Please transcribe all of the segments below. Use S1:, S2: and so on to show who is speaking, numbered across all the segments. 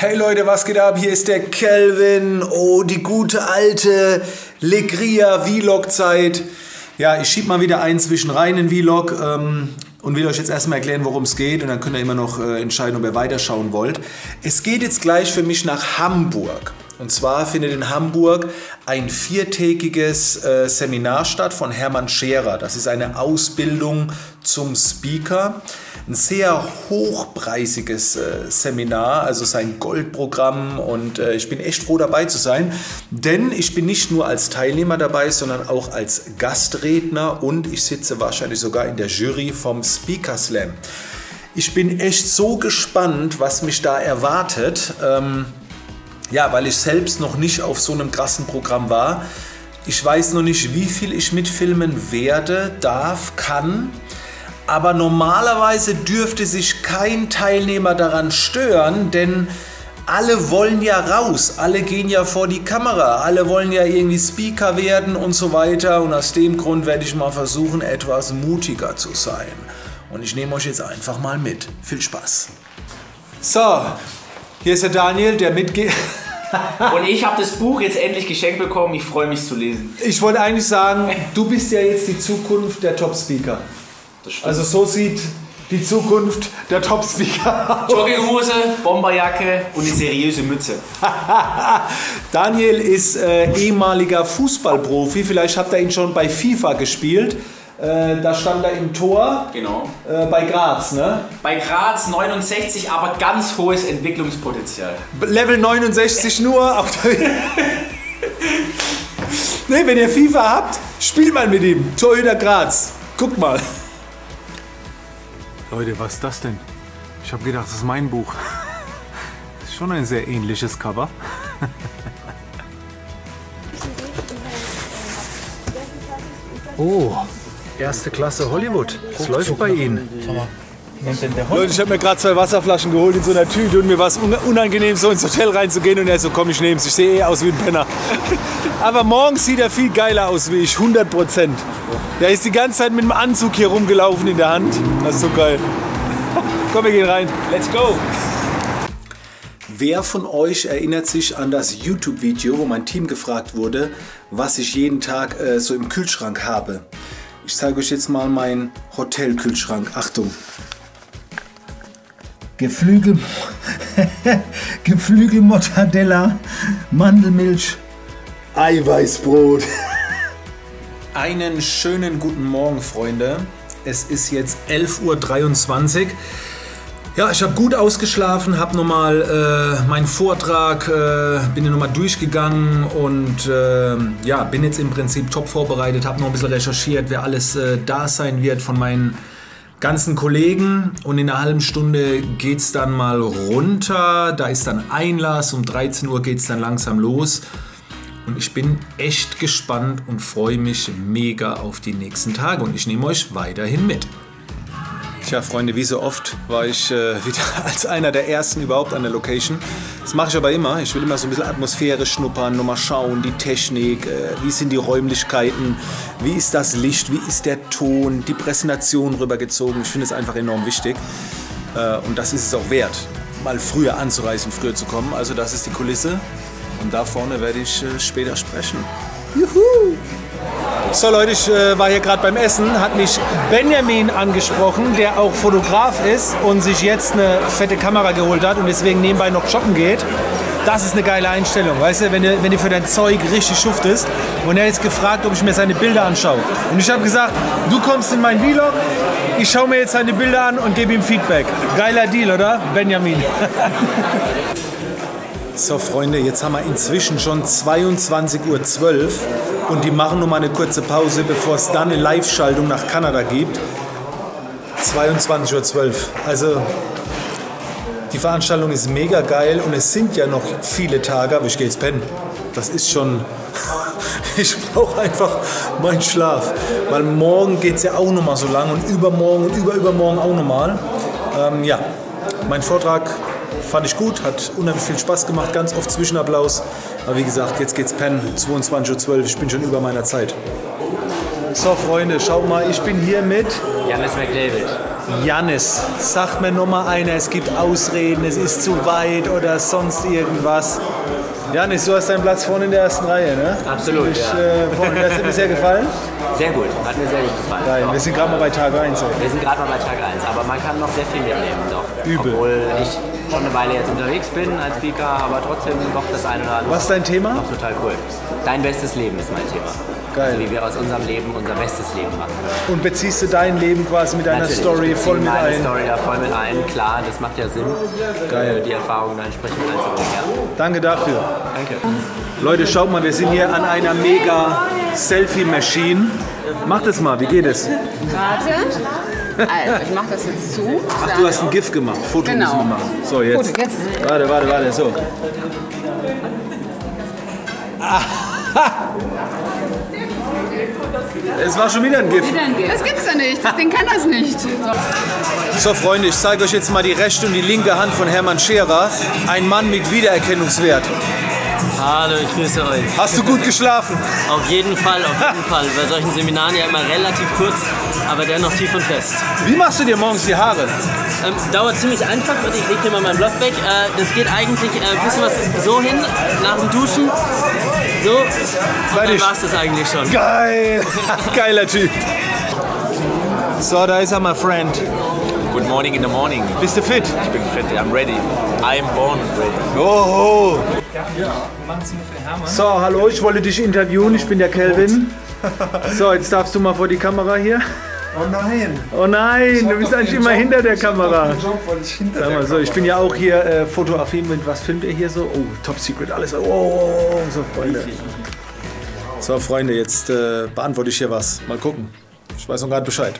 S1: Hey Leute, was geht ab? Hier ist der Kelvin. Oh, die gute alte Legria Vlog-Zeit. Ja, ich schieb mal wieder einen zwischen rein in Vlog ähm, und will euch jetzt erstmal erklären, worum es geht. Und dann könnt ihr immer noch äh, entscheiden, ob ihr weiterschauen wollt. Es geht jetzt gleich für mich nach Hamburg. Und zwar findet in Hamburg ein viertägiges äh, Seminar statt von Hermann Scherer. Das ist eine Ausbildung zum Speaker. Ein sehr hochpreisiges äh, Seminar, also sein Goldprogramm. Und äh, ich bin echt froh dabei zu sein, denn ich bin nicht nur als Teilnehmer dabei, sondern auch als Gastredner und ich sitze wahrscheinlich sogar in der Jury vom Speaker Slam. Ich bin echt so gespannt, was mich da erwartet. Ähm, ja, weil ich selbst noch nicht auf so einem krassen Programm war. Ich weiß noch nicht, wie viel ich mitfilmen werde, darf, kann. Aber normalerweise dürfte sich kein Teilnehmer daran stören, denn alle wollen ja raus, alle gehen ja vor die Kamera, alle wollen ja irgendwie Speaker werden und so weiter. Und aus dem Grund werde ich mal versuchen, etwas mutiger zu sein. Und ich nehme euch jetzt einfach mal mit. Viel Spaß. So, hier ist der Daniel, der mitgeht.
S2: Und ich habe das Buch jetzt endlich geschenkt bekommen. Ich freue mich zu lesen.
S1: Ich wollte eigentlich sagen, du bist ja jetzt die Zukunft der Top-Speaker. Also so sieht die Zukunft der Top-Speaker aus.
S2: Jogginghose, Bomberjacke und eine seriöse Mütze.
S1: Daniel ist äh, ehemaliger Fußballprofi. Vielleicht habt ihr ihn schon bei FIFA gespielt. Äh, da stand er im Tor.
S2: Genau.
S1: Äh, bei Graz, ne?
S2: Bei Graz 69, aber ganz hohes Entwicklungspotenzial.
S1: Level 69 nur. Auf der ne, wenn ihr FIFA habt, spielt mal mit ihm. Torhüter Graz. Guck mal.
S3: Leute, was ist das denn? Ich habe gedacht, das ist mein Buch. Das ist schon ein sehr ähnliches Cover. Oh, erste Klasse Hollywood. Es läuft bei Ihnen.
S1: Leute, ich habe mir gerade zwei Wasserflaschen geholt in so einer Tüte und mir war es unangenehm, so ins Hotel reinzugehen und er so, komm, ich nehm's. Ich sehe eh aus wie ein Penner. Aber morgens sieht er viel geiler aus wie ich, 100 Prozent. Der ist die ganze Zeit mit dem Anzug hier rumgelaufen in der Hand. Das ist so geil. komm, wir gehen rein.
S2: Let's go!
S1: Wer von euch erinnert sich an das YouTube-Video, wo mein Team gefragt wurde, was ich jeden Tag äh, so im Kühlschrank habe? Ich zeige euch jetzt mal meinen Hotelkühlschrank. Achtung. Geflügel, Geflügelmortadella, Mandelmilch, Eiweißbrot. Einen schönen guten Morgen, Freunde. Es ist jetzt 11.23 Uhr. Ja, ich habe gut ausgeschlafen, habe nochmal äh, meinen Vortrag, äh, bin nochmal durchgegangen und äh, ja, bin jetzt im Prinzip top vorbereitet, habe noch ein bisschen recherchiert, wer alles äh, da sein wird von meinen ganzen Kollegen. Und in einer halben Stunde geht es dann mal runter, da ist dann Einlass, um 13 Uhr geht es dann langsam los. Und ich bin echt gespannt und freue mich mega auf die nächsten Tage. Und ich nehme euch weiterhin mit. Tja, Freunde, wie so oft war ich äh, wieder als einer der ersten überhaupt an der Location. Das mache ich aber immer. Ich will immer so ein bisschen Atmosphäre schnuppern, nochmal schauen, die Technik, äh, wie sind die Räumlichkeiten, wie ist das Licht, wie ist der Ton, die Präsentation rübergezogen. Ich finde es einfach enorm wichtig. Äh, und das ist es auch wert, mal früher anzureisen, früher zu kommen. Also das ist die Kulisse. Und da vorne werde ich äh, später sprechen. Juhu! So Leute, ich äh, war hier gerade beim Essen, hat mich Benjamin angesprochen, der auch Fotograf ist und sich jetzt eine fette Kamera geholt hat und deswegen nebenbei noch shoppen geht. Das ist eine geile Einstellung, weißt du, wenn du, wenn du für dein Zeug richtig schuftest. Und er jetzt gefragt, ob ich mir seine Bilder anschaue. Und ich habe gesagt, du kommst in mein Vlog, ich schaue mir jetzt seine Bilder an und gebe ihm Feedback. Geiler Deal, oder? Benjamin. So Freunde, jetzt haben wir inzwischen schon 22.12 Uhr und die machen noch mal eine kurze Pause, bevor es dann eine Live-Schaltung nach Kanada gibt. 22.12 Uhr. Also die Veranstaltung ist mega geil und es sind ja noch viele Tage, aber ich gehe jetzt pennen. Das ist schon... Ich brauche einfach meinen Schlaf. Weil morgen geht es ja auch noch mal so lang und übermorgen und überübermorgen auch noch mal. Ähm, ja, mein Vortrag fand ich gut, hat unheimlich viel Spaß gemacht, ganz oft Zwischenapplaus. Aber wie gesagt, jetzt geht's pennen, 22.12 Uhr, ich bin schon über meiner Zeit. So Freunde, schaut mal, ich bin hier mit
S2: Janis McDavid.
S1: Jannis, sagt mir nur mal einer, es gibt Ausreden, es ist zu weit oder sonst irgendwas. Janis, du hast deinen Platz vorne in der ersten Reihe, ne?
S2: Absolut.
S1: Ich,
S2: ja.
S1: äh, das hat dir sehr gefallen?
S2: Sehr gut, hat mir sehr gut gefallen.
S1: Geil, wir sind gerade mal bei Tag 1.
S2: Wir sind gerade mal bei Tag 1, aber man kann noch sehr viel mitnehmen. Doch.
S1: Übel.
S2: Obwohl ich schon eine Weile jetzt unterwegs bin als Speaker, aber trotzdem noch das eine oder andere.
S1: Was ist dein Thema?
S2: Noch total cool. Dein bestes Leben ist mein Thema.
S1: Geil.
S2: Also wie wir aus unserem Leben unser bestes Leben machen können.
S1: Und beziehst du dein Leben quasi mit deiner
S2: Natürlich,
S1: Story voll mit
S2: meine
S1: ein?
S2: Story da voll mit ein, klar, das macht ja Sinn.
S1: Geil.
S2: Die Erfahrungen entsprechend einzubringen. Ja.
S1: Danke dafür.
S2: Danke.
S1: Leute, schaut mal, wir sind hier an einer mega Selfie-Machine. Mach das mal, wie geht es?
S4: Warte. Also, ich mache das jetzt zu.
S1: Ach, du hast ein GIF gemacht. Foto
S4: Genau.
S1: müssen wir machen. So, jetzt.
S4: Gut, jetzt.
S1: Warte, warte, warte, so. Es war schon wieder ein GIF.
S4: Das gibt's ja nicht. Den kann das nicht. So.
S1: So, Freunde, ich zeige euch jetzt mal die rechte und die linke Hand von Hermann Scherer. Ein Mann mit Wiedererkennungswert.
S5: Hallo, ich grüße euch.
S1: Hast du gut geschlafen?
S5: Auf jeden Fall, auf jeden Fall. Bei solchen Seminaren ja immer relativ kurz, aber dennoch tief und fest.
S1: Wie machst du dir morgens die Haare?
S5: Ähm, dauert ziemlich einfach, warte, ich lege hier mal meinen Block weg. Äh, das geht eigentlich äh, ein bisschen was so hin, nach dem Duschen. So, und dann
S1: Fertig.
S5: war es das eigentlich schon.
S1: Geil! Geiler Typ. So, da ist er, my friend.
S6: Good morning in the morning.
S1: Bist du fit?
S6: Ich bin fit, I'm ready. I'm born ready.
S1: Oh, So, hallo, ich wollte dich interviewen. Ich bin der Kelvin. So, jetzt darfst du mal vor die Kamera hier.
S7: Oh nein!
S1: Oh nein, du bist eigentlich immer hinter der Kamera.
S7: Job, weil ich hinter
S1: Sag mal so, ich bin ja auch hier äh, fotoaffin mit, was filmt ihr hier so? Oh, Top Secret, alles. Oh, oh, oh, so Freunde. So Freunde, jetzt äh, beantworte ich hier was. Mal gucken. Ich weiß noch gerade Bescheid.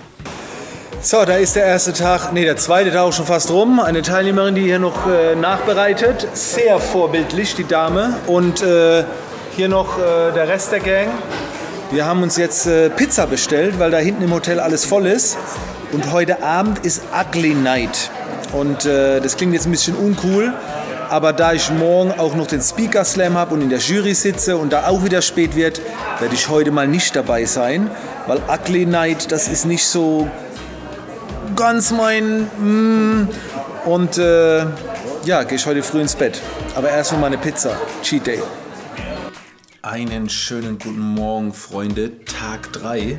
S1: So, da ist der erste Tag, nee, der zweite Tag auch schon fast rum. Eine Teilnehmerin, die hier noch äh, nachbereitet. Sehr vorbildlich, die Dame. Und äh, hier noch äh, der Rest der Gang. Wir haben uns jetzt äh, Pizza bestellt, weil da hinten im Hotel alles voll ist. Und heute Abend ist Ugly Night. Und äh, das klingt jetzt ein bisschen uncool. Aber da ich morgen auch noch den Speaker Slam habe und in der Jury sitze und da auch wieder spät wird, werde ich heute mal nicht dabei sein. Weil Ugly Night, das ist nicht so ganz mein. Mm, und äh, ja, gehe ich heute früh ins Bett. Aber erstmal meine Pizza. Cheat Day. Einen schönen guten Morgen, Freunde. Tag 3.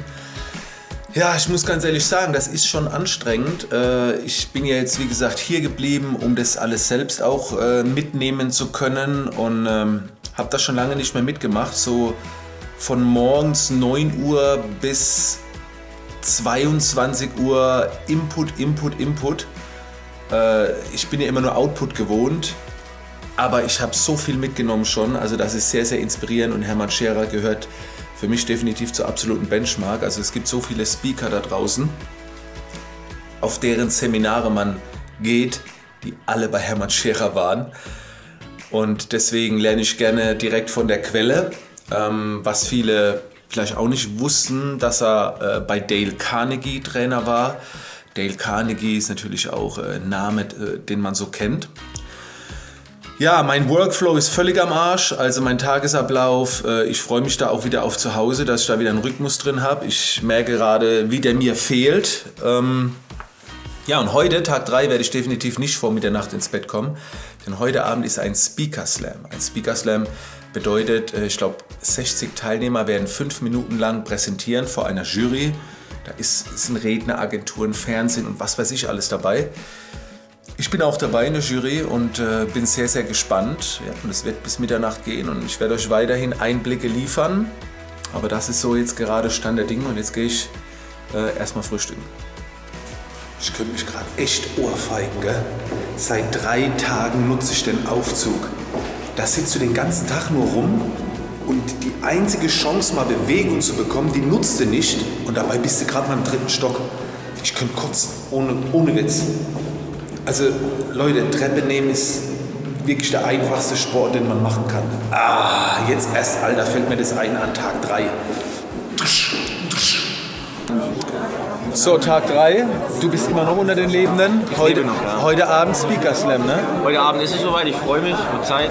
S1: Ja, ich muss ganz ehrlich sagen, das ist schon anstrengend. Äh, Ich bin ja jetzt, wie gesagt, hier geblieben, um das alles selbst auch äh, mitnehmen zu können und ähm, habe das schon lange nicht mehr mitgemacht. So von morgens 9 Uhr bis 22 Uhr Input, Input, Input. Äh, Ich bin ja immer nur Output gewohnt. Aber ich habe so viel mitgenommen schon. Also das ist sehr, sehr inspirierend und Hermann Scherer gehört für mich definitiv zur absoluten Benchmark. Also es gibt so viele Speaker da draußen, auf deren Seminare man geht, die alle bei Hermann Scherer waren. Und deswegen lerne ich gerne direkt von der Quelle, ähm, was viele vielleicht auch nicht wussten, dass er äh, bei Dale Carnegie Trainer war. Dale Carnegie ist natürlich auch äh, ein Name, äh, den man so kennt. Ja, mein Workflow ist völlig am Arsch, also mein Tagesablauf. äh, Ich freue mich da auch wieder auf zu Hause, dass ich da wieder einen Rhythmus drin habe. Ich merke gerade, wie der mir fehlt. Ähm, Ja, und heute, Tag 3, werde ich definitiv nicht vor Mitternacht ins Bett kommen, denn heute Abend ist ein Speaker Slam. Ein Speaker Slam bedeutet, äh, ich glaube, 60 Teilnehmer werden fünf Minuten lang präsentieren vor einer Jury. Da ist, sind Redneragenturen, Fernsehen und was weiß ich alles dabei. Ich bin auch dabei in der Jury und äh, bin sehr, sehr gespannt. Ja, und es wird bis Mitternacht gehen und ich werde euch weiterhin Einblicke liefern. Aber das ist so jetzt gerade Stand der Dinge und jetzt gehe ich äh, erstmal frühstücken. Ich könnte mich gerade echt ohrfeigen, gell? Seit drei Tagen nutze ich den Aufzug. Da sitzt du den ganzen Tag nur rum und die einzige Chance, mal Bewegung zu bekommen, die nutzt du nicht. Und dabei bist du gerade mal im dritten Stock. Ich könnte kotzen, ohne, ohne Witz. Also, Leute, Treppe nehmen ist wirklich der einfachste Sport, den man machen kann. Ah, jetzt erst, Alter, fällt mir das ein an Tag 3. So, Tag 3. Du bist immer noch unter den Lebenden. Heute,
S2: lebe noch, ja.
S1: heute Abend Speaker Slam, ne?
S2: Heute Abend ist es soweit, ich freue mich, wird Zeit,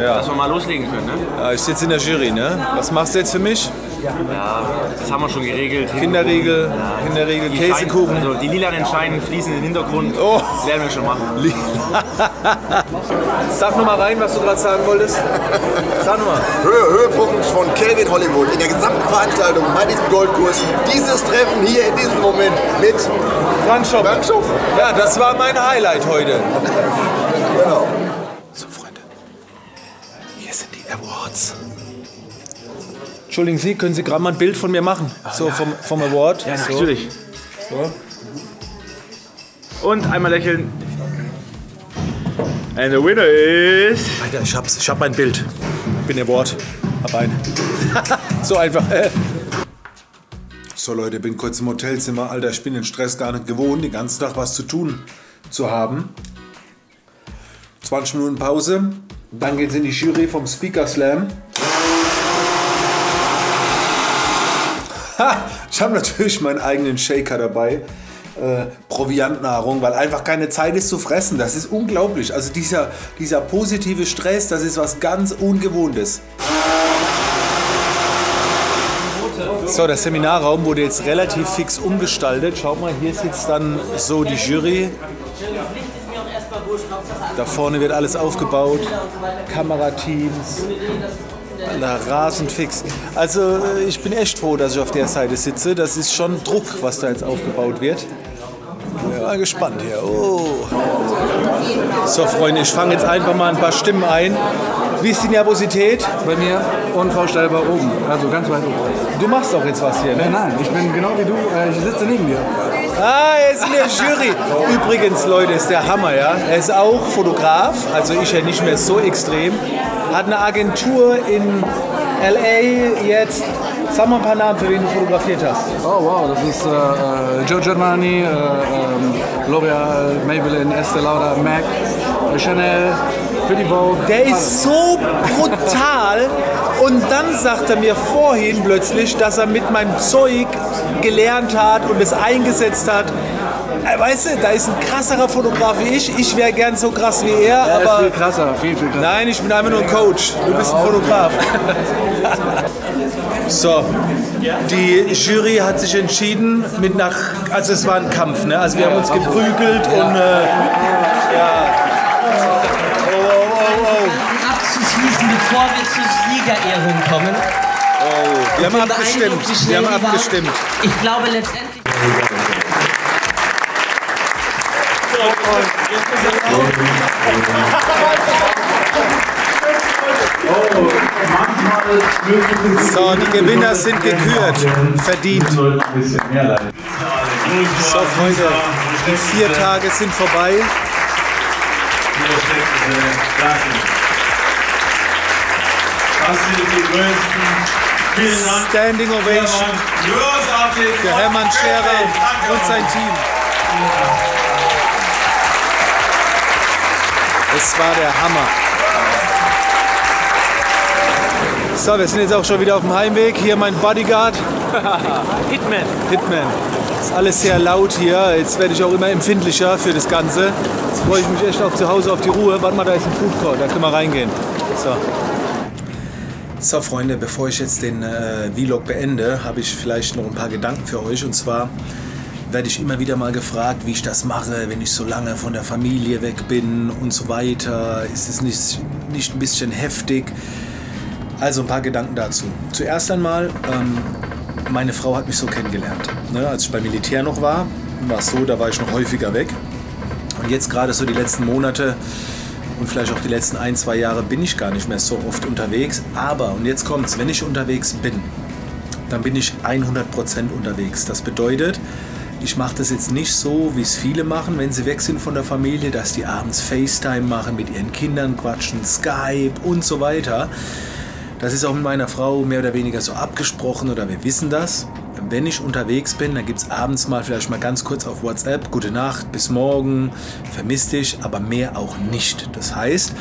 S1: Ja.
S2: dass wir mal loslegen können. Ne?
S1: Ja, ich sitze in der Jury, ne? Was machst du jetzt für mich?
S2: Ja, das haben wir schon geregelt.
S1: Kinderriegel, Kinderriegel,
S2: Die
S1: Käsekuchen.
S2: Schein- Also die lilanen Scheinen fließen in den Hintergrund.
S1: Oh.
S2: Das werden wir schon machen.
S1: Sag nur mal rein, was du gerade sagen wolltest. Sag nur mal.
S8: Höhe, Höhepunkt von Kelvin Hollywood in der gesamten Veranstaltung bei diesem Goldkurs. Dieses Treffen hier in diesem Moment mit.
S1: Frank Schopp. Ja, das war mein Highlight heute.
S8: Genau.
S1: Entschuldigen Sie, können Sie gerade mal ein Bild von mir machen? so vom, vom Award.
S2: Ja,
S1: so.
S2: natürlich. Und einmal lächeln. And the winner is...
S1: Alter, ich hab's. Ich hab mein Bild. Bin Award. Hab einen. so einfach. So Leute, bin kurz im Hotelzimmer. Alter, ich bin den Stress gar nicht gewohnt, den ganzen Tag was zu tun zu haben. 20 Minuten Pause. Dann geht's in die Jury vom Speaker Slam. ich habe natürlich meinen eigenen Shaker dabei. Äh, Proviantnahrung, weil einfach keine Zeit ist zu fressen. Das ist unglaublich. Also dieser, dieser positive Stress, das ist was ganz Ungewohntes. So, der Seminarraum wurde jetzt relativ fix umgestaltet. Schaut mal, hier sitzt dann so die Jury. Da vorne wird alles aufgebaut. Kamerateams. Alter, rasend fix. Also äh, ich bin echt froh, dass ich auf der Seite sitze. Das ist schon Druck, was da jetzt aufgebaut wird. Bin mal gespannt hier. Oh. So Freunde, ich fange jetzt einfach mal ein paar Stimmen ein. Wie ist die Nervosität?
S7: Bei mir unvorstellbar oben, also ganz weit oben.
S1: Du machst doch jetzt was hier, ne?
S7: nein, ich bin genau wie du, äh, ich sitze neben dir.
S1: Ah, er ist in der Jury. Übrigens, Leute, ist der Hammer, ja. Er ist auch Fotograf, also ich ja nicht mehr so extrem. Hat eine Agentur in LA jetzt. Sag mal ein paar Namen, für wen du fotografiert hast.
S7: Oh wow, das ist äh, äh, Joe Germani, äh, ähm, L'Oreal, Maybelline, Estee Lauder, MAC, äh, Chanel, für die Vogue.
S1: Der ist so brutal. Und dann sagt er mir vorhin plötzlich, dass er mit meinem Zeug gelernt hat und es eingesetzt hat. Weißt du, da ist ein krasserer Fotograf wie ich. Ich wäre gern so krass wie er,
S7: ist
S1: aber
S7: viel krasser, viel, viel krasser.
S1: nein, ich bin einfach nur ein Coach. Du bist ein Fotograf. So, die Jury hat sich entschieden mit nach, also es war ein Kampf, ne? Also wir haben uns geprügelt und äh, ja. Oh, oh, oh, oh.
S5: abzuschließen, bevor wir zur Siegerehrung kommen.
S1: oh. Wir haben abgestimmt. Wir haben abgestimmt.
S5: Ich glaube letztendlich.
S1: So, die Gewinner sind gekürt. Verdient. So, Freunde, die vier Tage sind vorbei. Standing Ovation für Hermann Scherer und sein Team. Es war der Hammer. So, wir sind jetzt auch schon wieder auf dem Heimweg. Hier mein Bodyguard.
S2: Hitman.
S1: Hitman. Ist alles sehr laut hier. Jetzt werde ich auch immer empfindlicher für das Ganze. Jetzt freue ich mich echt auf zu Hause auf die Ruhe. Warte mal, da ist ein Food Court. Da können wir reingehen. So. So, Freunde, bevor ich jetzt den äh, Vlog beende, habe ich vielleicht noch ein paar Gedanken für euch. Und zwar werde ich immer wieder mal gefragt, wie ich das mache, wenn ich so lange von der Familie weg bin und so weiter. Ist es nicht, nicht ein bisschen heftig? Also ein paar Gedanken dazu. Zuerst einmal, ähm, meine Frau hat mich so kennengelernt. Ne? Als ich beim Militär noch war, war es so, da war ich noch häufiger weg. Und jetzt gerade so die letzten Monate und vielleicht auch die letzten ein, zwei Jahre bin ich gar nicht mehr so oft unterwegs. Aber, und jetzt kommt's, wenn ich unterwegs bin, dann bin ich 100% unterwegs. Das bedeutet, ich mache das jetzt nicht so, wie es viele machen, wenn sie weg sind von der Familie, dass die abends FaceTime machen, mit ihren Kindern quatschen, Skype und so weiter. Das ist auch mit meiner Frau mehr oder weniger so abgesprochen oder wir wissen das. Wenn ich unterwegs bin, dann gibt es abends mal vielleicht mal ganz kurz auf WhatsApp, gute Nacht, bis morgen, vermisst dich, aber mehr auch nicht. Das heißt,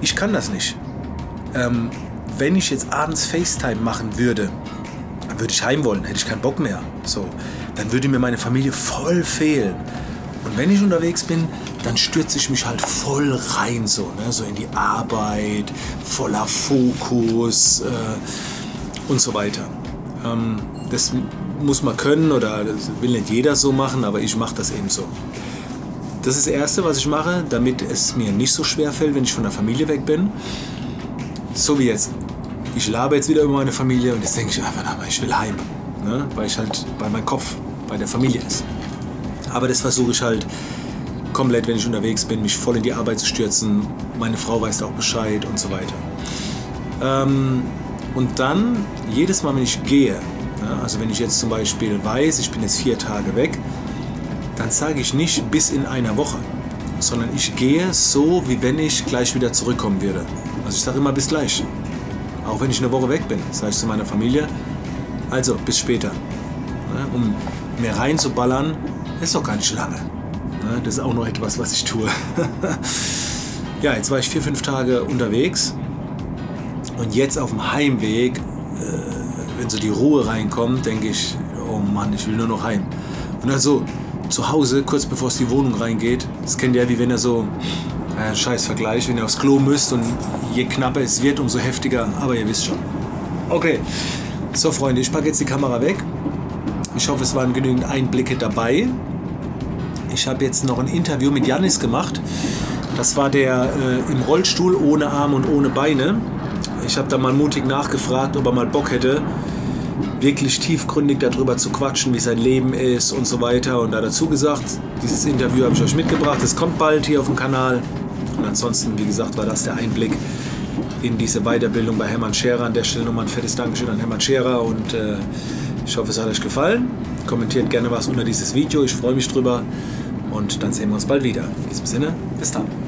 S1: ich kann das nicht. Ähm, wenn ich jetzt abends FaceTime machen würde, dann würde ich heim wollen, hätte ich keinen Bock mehr. So. Dann würde mir meine Familie voll fehlen. Und wenn ich unterwegs bin, dann stürze ich mich halt voll rein, so, ne? so in die Arbeit, voller Fokus äh, und so weiter. Ähm, das muss man können oder das will nicht jeder so machen, aber ich mache das eben so. Das ist das Erste, was ich mache, damit es mir nicht so schwer fällt, wenn ich von der Familie weg bin. So wie jetzt. Ich labe jetzt wieder über meine Familie und jetzt denke ich einfach, ich will heim. Ne? Weil ich halt bei meinem Kopf bei der Familie ist. Aber das versuche ich halt komplett, wenn ich unterwegs bin, mich voll in die Arbeit zu stürzen. Meine Frau weiß auch Bescheid und so weiter. Ähm, und dann, jedes Mal, wenn ich gehe, ja, also wenn ich jetzt zum Beispiel weiß, ich bin jetzt vier Tage weg, dann sage ich nicht bis in einer Woche, sondern ich gehe so, wie wenn ich gleich wieder zurückkommen würde. Also ich sage immer bis gleich. Auch wenn ich eine Woche weg bin, sage ich zu meiner Familie, also bis später. Ja, um mehr reinzuballern, ist doch gar nicht lange. Ja, das ist auch noch etwas, was ich tue. ja, jetzt war ich vier, fünf Tage unterwegs und jetzt auf dem Heimweg, äh, wenn so die Ruhe reinkommt, denke ich, oh Mann, ich will nur noch heim. Und dann so zu Hause, kurz bevor es die Wohnung reingeht, das kennt ihr, wie wenn ihr so, äh, scheiß Vergleich, wenn ihr aufs Klo müsst und je knapper es wird, umso heftiger, aber ihr wisst schon. Okay, so Freunde, ich packe jetzt die Kamera weg. Ich hoffe, es waren genügend Einblicke dabei. Ich habe jetzt noch ein Interview mit Janis gemacht. Das war der äh, im Rollstuhl ohne Arme und ohne Beine. Ich habe da mal mutig nachgefragt, ob er mal Bock hätte, wirklich tiefgründig darüber zu quatschen, wie sein Leben ist und so weiter. Und da dazu gesagt, dieses Interview habe ich euch mitgebracht. Es kommt bald hier auf dem Kanal. Und ansonsten, wie gesagt, war das der Einblick in diese Weiterbildung bei Hermann Scherer. An der Stelle nochmal ein fettes Dankeschön an Hermann Scherer und äh, ich hoffe, es hat euch gefallen. Kommentiert gerne was unter dieses Video. Ich freue mich drüber. Und dann sehen wir uns bald wieder. In diesem Sinne, bis dann.